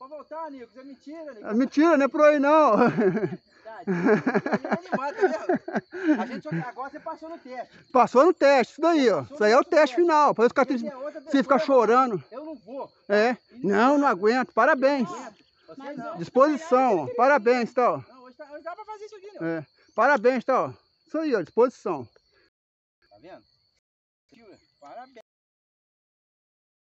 Pode voltar, Nico, isso é mentira, Nico. É mentira, não é por aí não. Tá, animado, entendeu? A gente agora você passou no teste. Passou no teste, isso daí, ó. Isso aí é o teste teste. final. Pra ficar, Esse você ficar pessoa, chorando. Eu não vou. É. Não, não é aguento. Parabéns. Você não. Disposição, ó. Parabéns, tá. Não, hoje, tá, hoje dá pra fazer isso aqui, não. É. Parabéns, tá. Isso aí, ó. Disposição. Tá vendo? Parabéns.